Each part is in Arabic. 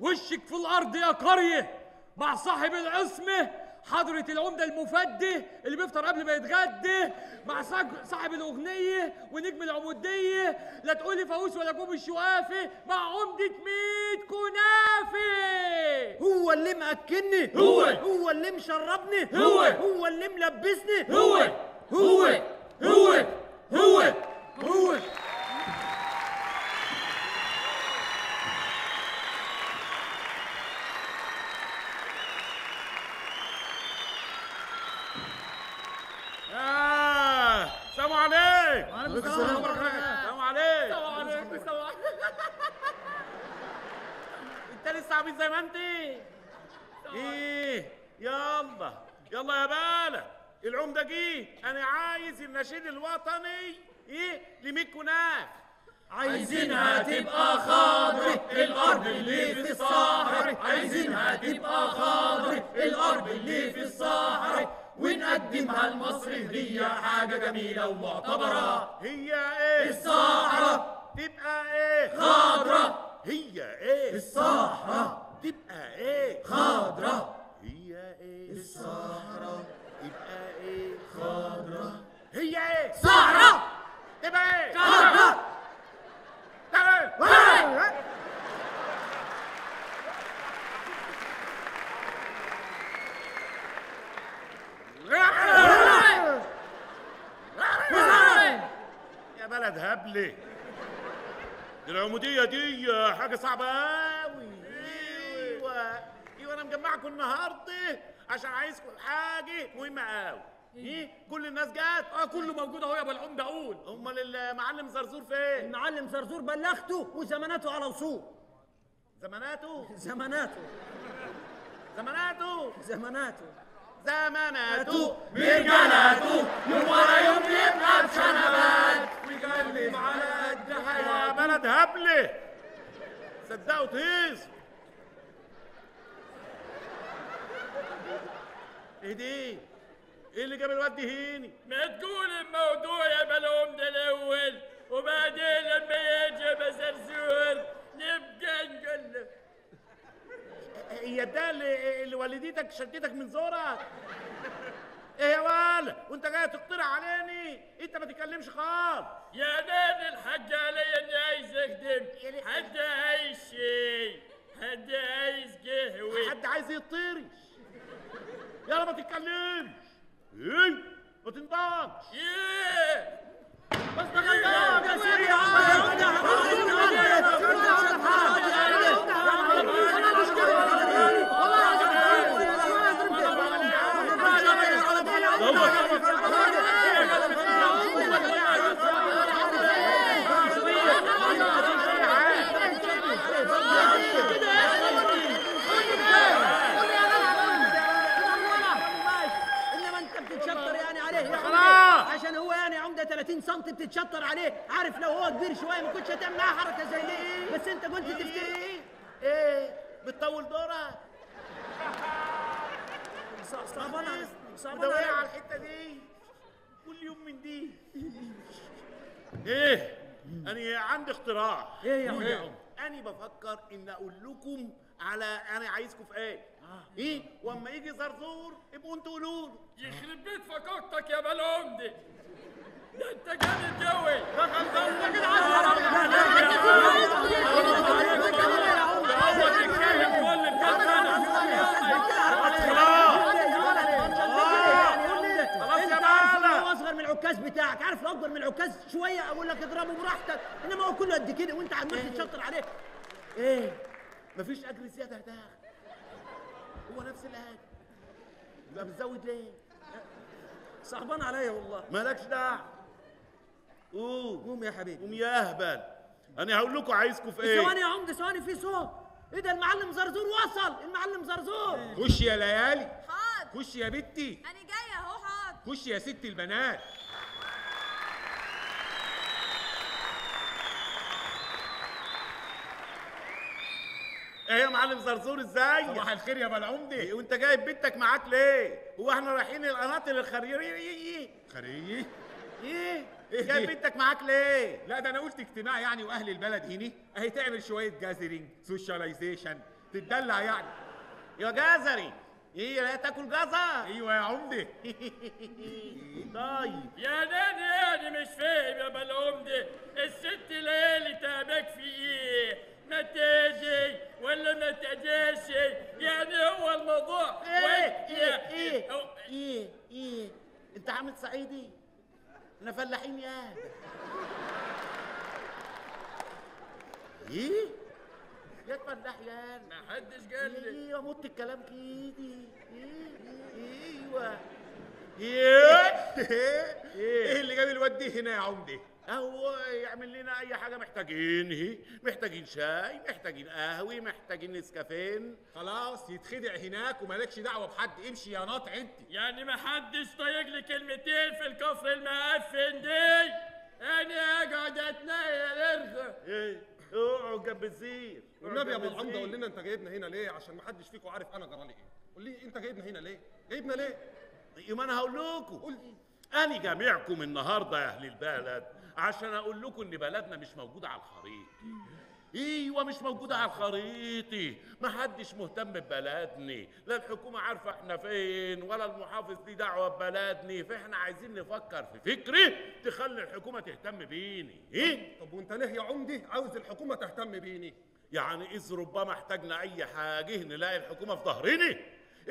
وشك في الأرض يا قرية. مع صاحب العصمة حضرة العمدة المفدي اللي بيفطر قبل ما يتغدى. مع صاحب- الأغنية ونجم العمودية. لا تقولي فاووس ولا كوب الشوافة مع عمدة ميت كنافة هو اللي مأكلني. هو. هو. اللي مشربني. هو. هو. اللي ملبسني. هو. هو. هو. هو. هو. آه وعليكم السلام الله. عليكم السلام عليكم السلام عليكم. انت لسه عبيط زي ما انت. إيه يلا يلا يا بالة العمدة جه أنا عايز النشيد الوطني. إيه لميت كناف عايزينها تبقى خضرة الأرض اللي في الصحراء حاجة جميلة ومعتبرة. هي إيه؟ الصحراء. تبقى إيه؟ خضرة. هي إيه؟ الصحراء. تبقى إيه؟ خضرة. هي إيه؟ الصحراء. تبقى إيه؟ خضرة. هي إيه؟ صحراء. تبقى إيه؟ خضرة. تبقى إيه يا بلد هبلة العمودية دي حاجة صعبة أوي. أيوة. أيوة أنا مجمعكم النهاردة عشان عايزكم حاجة مهمة أوي. إيه؟ كل الناس جت آه كله موجود أهو يا أبو العمدة قول. أمال المعلم زرزور فين؟ المعلم زرزور بلغته وزماناته على وصول. زماناته؟ زماناته. زماناته؟ زماناته. زماناته. برجالاته يوم ورا يوم يبقى بشنبات. ويقلب على بلد هبلة صدقوا تهيز إيه دي؟ إيه اللي جاب الواد هيني؟ ما تقول الموضوع يا بلوم ده الأول وبعدين لما يجي بزرزور نبقى نقول هي ده اللي, اللي والدتك شدتك من زورك؟ إيه يا ولا؟ وأنت جاي تقترح عليني؟ أنت ما تتكلمش خالص. يا نان الحاج علي إني عايز أخدم. حد عايز شيء؟ حد عايز قهوة؟ حد عايز يطيرش يلا ما تتكلمش. إيه؟ ما تنطقش إيه؟ بس تغير يا سيدي يا عم يا انما انت بتتشطر يعني عليه يا خلاص. عمدة عشان هو يعني عمده 30 سم بتتشطر عليه. عارف لو هو كبير شوية ما كنتش هتعمل معاه حركة زي دي. بس أنت كنت تفتكر إيه؟ بتطول دورك صعبان صعبان مدوية على. الحتة دي. كل يوم من دي. إيه؟ أنا عندي اقتراح. إيه يا عمده أنا بفكر إن أقول لكم على أنا عايزكم في إيه؟ إيه؟ وأما يجي زرزور ابقوا أنتوا قولوا له يخرب بيت فكوكتك يا بلوم العكاز بتاعك عارف لو من العكاز شوية أقول لك اضربه براحتك انما هو كله قد كده وانت عمال تتشطر عليه إيه مفيش اجر زياده ده هو نفس الاجر يبقى بتزود ليه صعبان عليا والله مالكش دعوه قوم. قوم يا حبيبي. قوم يا أهبل. أنا هقول لكم عايزكم في إيه؟ ثواني يا عمدة ثواني في صوت. إيه ده المعلم زرزور وصل؟ المعلم زرزور. خش يا ليالي. حاضر. خش يا بنتي. أنا جاية أهو حاضر. خش يا ست البنات. إيه يا معلم زرزور إزاي؟ صباح الخير يا با العمده وأنت جايب بنتك معاك ليه؟ هو إحنا رايحين القناطر الخيرية خيرية إيه؟ إيه. جايب؟ بنتك معاك ليه؟ لا ده أنا قلت اجتماع يعني وأهل البلد. هنا اهي تعمل شوية gathering socialization تتدلع يعني. يا جزري إيه لا تاكل جزر. أيوه يا عمدة. طيب. يا ناني يعني مش فاهم يا بالعمدة الست ليالي تعبك في إيه؟ ما تجي ولا ما تجيش؟ يعني هو الموضوع. إيه إيه إيه إيه إيه. أنت عامل صعيدي؟ إحنا فلاحين يا إيه؟ يا فلاح يا ما حدش قال لي. إيه أموت الكلام كده. إيه أيوه إيه إيه اللي جاب الواد دي هنا يا عمدة؟ هو يعمل لنا أي حاجة. محتاجين إيه محتاجين شاي محتاجين قهوة محتاجين نسكافين. خلاص يتخدع هناك ومالكش دعوة بحد. امشي يا ناطع انت. يعني ما حدش طايق لي كلمتين في الكفر المعفن دي؟ أنا أقعد اتنيل ارغى إيه اقعد جنب الزير والنبي يا أبو العمدة. قول لنا أنت جايبنا هنا ليه؟ عشان ما حدش فيكم عارف أنا جرالي إيه. قول لي أنت جايبنا هنا ليه؟ جايبنا ليه؟ يبقى أنا هقول لكم. أنا جامعكم النهارده يا أهل البلد. عشان أقول لكم ان بلدنا مش موجوده على الخريطه أيوه مش موجوده على الخريطه ما حدش مهتم ببلدني. لا الحكومة عارفة إحنا فين ولا المحافظ ليه دعوة ببلدني. فاحنا عايزين نفكر في فكرة تخلي الحكومة تهتم بيني. إيه؟ طب وانت ليه يا عمدي عاوز الحكومة تهتم بيني؟ يعني إذ ربما احتاجنا أي حاجة نلاقي الحكومة في ظهرنا.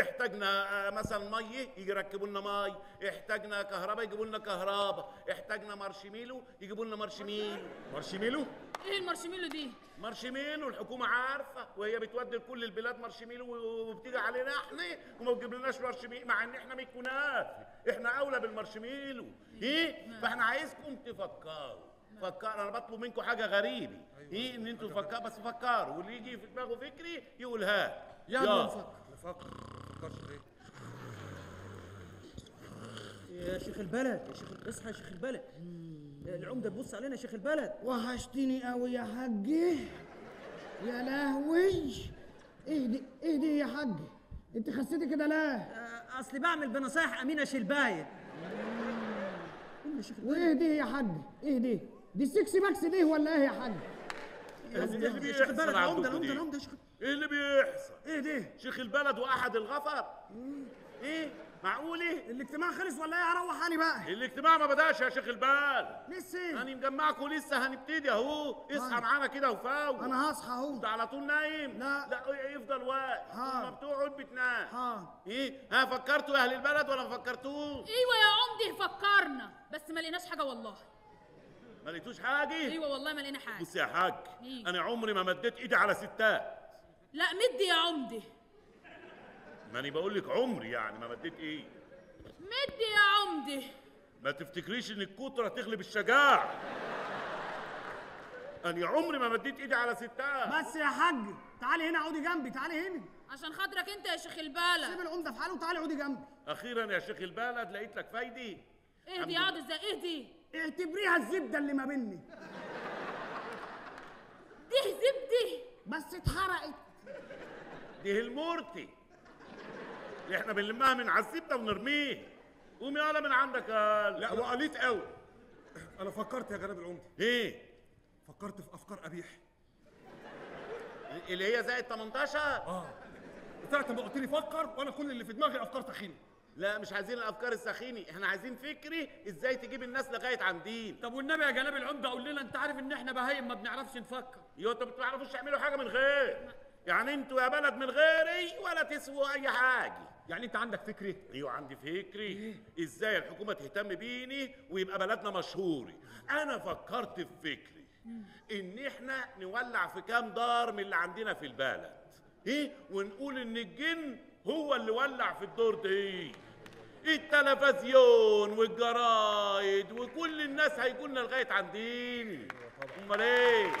احتاجنا آه، مثلا يجي يركبوا لنا مي. احتاجنا كهرباء يجيبوا لنا كهرباء. احتاجنا مارشميلو يجيبوا لنا marshmallow. marshmallow؟ إيه المارشميلو دي؟ مارشميلو الحكومة عارفة وهي بتودي لكل البلاد مارشميلو وبتيجي علينا إحنا وما بتجيبلناش مارشميلو مع إن إحنا كنافة إحنا أولى بالمارشميلو. إيه؟ فإحنا عايزكم تفكروا. فكر أنا بطلب منكم حاجة غريبة. إيه؟ إن أنتوا تفكروا بس فكروا. واللي يجي في دماغه فكري يقولها. يلا. نفكر. نفكرش ليه يا شيخ البلد يا شيخ اصحى يا شيخ البلد. العمدة تبص علينا يا شيخ البلد. وحشتني قوي يا حاجي يا لهوي. إيه دي إيه دي يا حاج انت خسيتي كده ليه؟ آه، أصلي بعمل بنصايح أمينة شلبايه قول يا شيخ البلد وايه دي ال six packs دي ولا إيه يا حاج إيه اللي شيخ البلد بيحصل العمده العمده؟ العمده إيه اللي بيحصل؟ إيه دي؟ شيخ البلد وأحد الغفر. إيه؟ معقولة الاجتماع خلص ولا إيه؟ هروح أنا بقى. الاجتماع ما بدأش يا شيخ البلد. لسه أنا مجمعكم لسه هنبتدي أهو. اصحى معانا كده وفوق. أنا هصحى أهو. أنت على طول نايم. لا. لا يفضل واقف. ها. لما بتقعد بتنام. ها. إيه؟ ها فكرتوا يا أهل البلد ولا ما فكرتوش؟ أيوه يا عمدي فكرنا. بس ما لقيناش حاجة والله. ما لقيتوش حاجة؟ أيوه والله ما لقينا حاجة. بص يا حاج إيه؟ أنا عمري ما مديت إيدي على ستات. لا مدي يا عمدي ما أنا بقول لك عمري يعني ما مديت إيه. مدي يا عمدي ما تفتكريش إن الكترة تغلب الشجاع؟ أنا عمري ما مديت إيدي على ستات. بس يا حاج تعالي هنا اقعدي جنبي تعالي هنا. عشان خاطرك أنت يا شيخ سيب البلد العمده في حاله وتعالي اقعدي جنبي. أخيرا يا شيخ البلد لقيت لك فايدي اهدي اقعد إزاي؟ اهدي. اعتبريها الزبدة اللي ما بيني. دي زبدي بس اتحرقت. دي المورتي. اللي إحنا بنلمها من على الزبدة ونرميه. قوم يالا من عندك يا لا وقليت قوي. أنا فكرت يا جناب العمدة. إيه؟ فكرت في أفكار قبيح اللي هي زائد 18 آه. ساعة ما قلت لي فكر وأنا كل اللي في دماغي أفكار تخينة. لا مش عايزين الأفكار السخينة. إحنا عايزين فكري إزاي تجيب الناس لغاية عندين طب والنبي يا جناب العمدة قول لنا أنت عارف إن إحنا بهايم ما بنعرفش نفكر. يا أنتوا ما بتعرفوش تعملوا حاجة من غير. يعني أنتوا يا بلد من غيري ولا تسووا أي حاجة. يعني أنت عندك فكري أيوه عندي فكري إزاي الحكومة تهتم بيني ويبقى بلدنا مشهور أنا فكرت في فكري إن إحنا نولع في كام دار من اللي عندنا في البلد. إيه؟ ونقول إن الجن هو اللي ولع في الدور دي. التلفزيون والجرايد وكل الناس هيجولنا لغاية عندين أمال إيه؟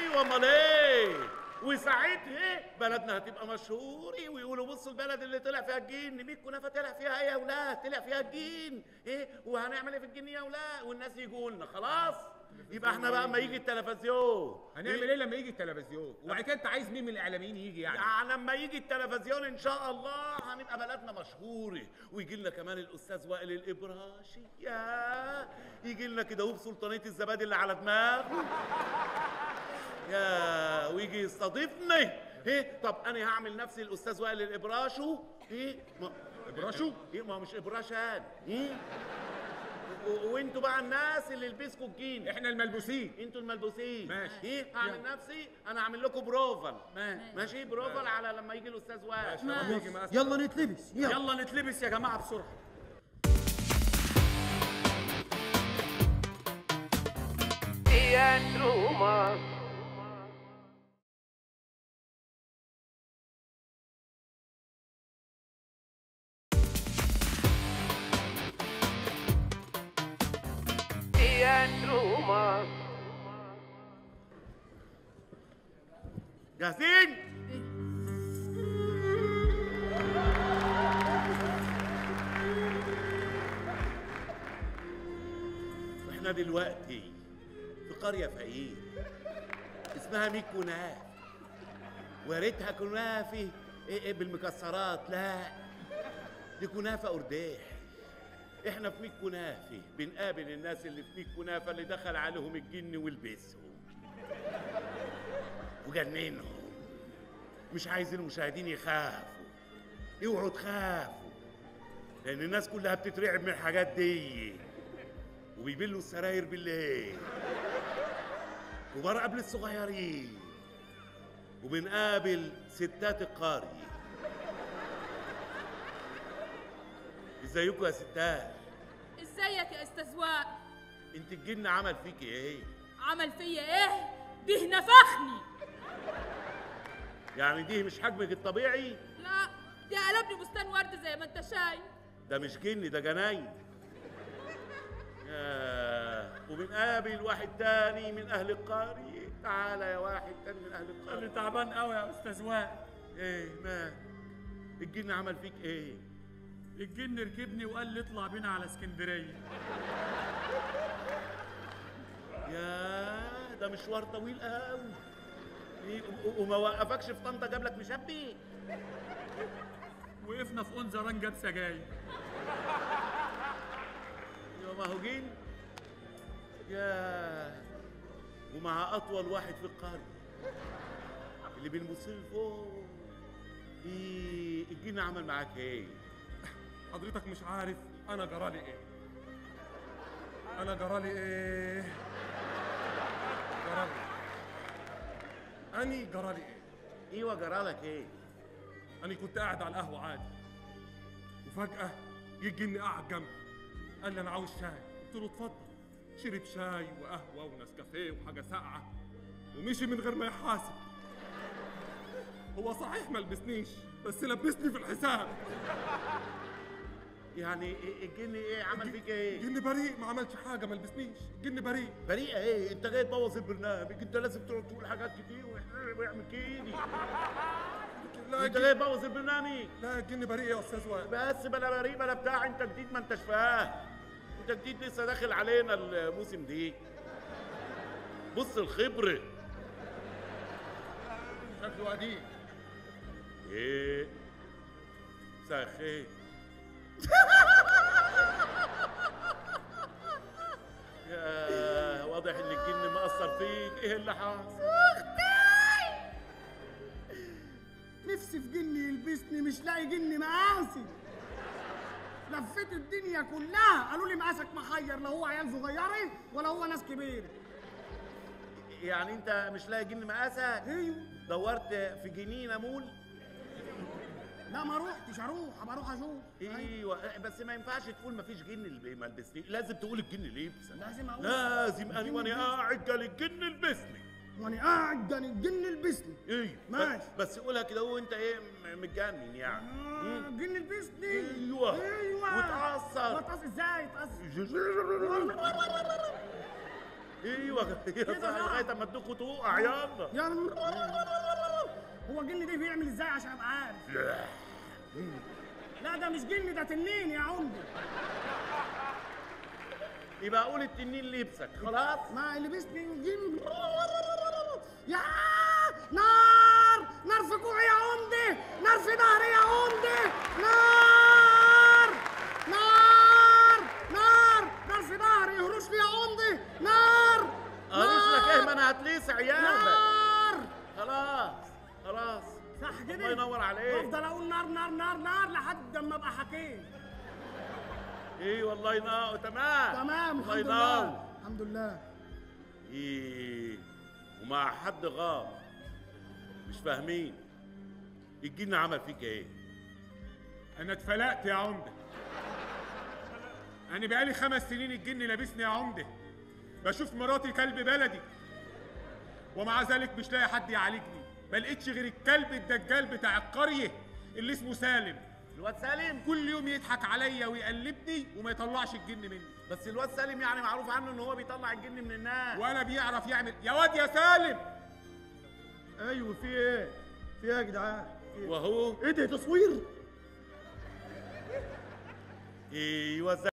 إيوه أمال إيه؟ وساعتها بلدنا هتبقى مشهورة. ويقولوا بصوا البلد اللي طلع فيها الجن 100 كنافه طلع فيها إيه يا أولاد؟ طلع فيها الجن. إيه؟ وهنعمل إيه في الجن يا أولاد؟ والناس يجوا لنا. خلاص؟ يبقى إحنا بقى اما يجي التلفزيون. هنعمل إيه لما يجي التلفزيون؟ وبعد كده انت عايز مين من الإعلاميين يجي يعني؟ يعني لما يجي التلفزيون إن شاء الله هنبقى بلدنا مشهورة. ويجي لنا كمان الأستاذ وائل الابراشي يا يجي لنا كده هو بسلطانيه الزبادي اللي على دماغه. يا ويجي يستضيفني. إيه؟ طب أنا هعمل نفسي الأستاذ وائل الإبراشو. إيه؟ ما إبراشو؟ إيه؟ ما هو مش إبراشان. إيه؟ وانتوا بقى الناس اللي يلبسكوا الجين. إحنا الملبوسين. أنتوا الملبوسين. ماشي. إيه؟ هعمل نفسي أنا هعمل لكم بروفل. ماشي. بروفل على لما يجي الأستاذ وائل. لما يجي مقاس- يلا نتلبس. يلا. يلا نتلبس يا جماعة بسرعة. جاهزين إحنا دلوقتي في قرية فقير اسمها ميت كناف ويا ريتها كنافة إيه إيه بالمكسرات. لا دي كنافة قرداح إحنا في ميت كنافة بنقابل الناس اللي في ميت كنافة اللي دخل عليهم الجن ولبسهم وجننهم. مش عايزين المشاهدين يخافوا. اوعوا تخافوا لأن الناس كلها بتترعب من الحاجات دي. وبيبلوا السراير بالليل. كبار قبل الصغيرين. وبنقابل ستات القرية ازيكم يا ستات؟ إزيك يا أستاذ وائل أنت الجن عمل فيك إيه؟ عمل فيا إيه؟ ده نفخني يعني دي مش حجمك الطبيعي؟ لا دي قلبني بستان ورد زي ما انت شايف. ده مش جن ده جناين. ياه وبنقابل واحد تاني من أهل القرية. تعالى يا واحد تاني من أهل أنا القرية تعبان قوي يا أستاذ وائل. إيه ما الجن عمل فيك إيه؟ الجن ركبني وقال لي اطلع بينا على اسكندرية. يا ده مشوار طويل قوي. وما وقفكش في طنطا جاب لك مشبي؟ وقفنا في انزران جاب سجاير. يا ما هو جن يا ومع أطول واحد في القرية اللي بنبص فوق إيه الجن عمل معاك إيه حضرتك مش عارف أنا جرالي إيه. أنا جرالي إيه. جرالي أني جرالي إيه؟ إيوه جرالك إيه؟ أنا كنت قاعد على القهوة عادي. وفجأة يجي اني قاعد جنبي. قال لي أنا عاوز شاي. قلت له اتفضل. شرب شاي وقهوة ونسكافيه وحاجة ساقعة. ومشي من غير ما يحاسب. هو صحيح ما لبسنيش بس لبسني في الحساب. يعني إيه- الجن إيه عمل فيك إيه؟ جن بريء ما عملش حاجة ما لبسنيش. جن بريء. بريئة إيه أنت جاي تبوظ البرنامج. أنت لازم تقعد تقول حاجات كتير ويعمل كده لا أنت جاي تبوظ البرنامج. لا الجن بريء يا أستاذ وائل. بس بلا بريء بلا بتاع. أنت جديد ما أنتش فاهم. أنت جديد لسه داخل علينا الموسم دي. بص الخبرة. شكله قديم. إيه؟ مساء الخير. واضح إن الجن مأثر فيك. إيه اللي حصل؟ نفسي في جن يلبسني مش لاقي جن مقاسي لفيت الدنيا كلها. قالوا لي مقاسك محير لا هو عيال صغيرة ولا هو ناس كبيرة. يعني أنت مش لاقي جن مقاسك؟ أيوه. دورت في جنينة مول؟ لا ما روحتش أروح أبقى أروح أشوف. أيوه بس ما ينفعش تقول ما فيش جن اللي ما لبسني لازم تقول الجن لبسك لازم أقول. لازم أنا وأنا. قاعد قال الجن لبسني وأنا قاعد ده الجن لبسني إيه ماشي. بس قولها كده وانت إيه متجنن يعني. آه، الجن لبسني أيوه. أيوه. وتعصب وتعصب إزاي؟ تعصب أيوه. يا صاحبي. لغاية اما تدوخ تقع يلا. يا هو الجن ده بيعمل إزاي عشان أبقى عارف؟ لا ده مش جن ده تنين يا عمدي يبقى قول التنين لبسك خلاص؟ ما لبسني الجن يا نار نار في كوعي يا عمدي نار في ظهري يا عمدي نار. نار نار نار نار لحد ما ابقى حكيم. إيه والله ينور. تمام. تمام الله الحمد ينور. لله. الحمد لله. إيه ومع حد غاب. مش فاهمين. الجن عمل فيك إيه؟ أنا اتفلقت يا عمدة. أنا بقالي خمس سنين الجن لابسني يا عمدة. بشوف مراتي كلب بلدي. ومع ذلك مش لاقي حد يعالجني. ما لقيتش غير الكلب الدجال بتاع القرية. اللي اسمه سالم. الواد سالم؟ كل يوم يضحك عليا ويقلبني وما يطلعش الجن مني. بس الواد سالم يعني معروف عنه إن هو بيطلع الجن من الناس. ولا بيعرف يعمل. يا واد يا سالم! أيوه في إيه؟ في إيه يا جدعان؟ وهو؟ إيه ده تصوير؟ أيوه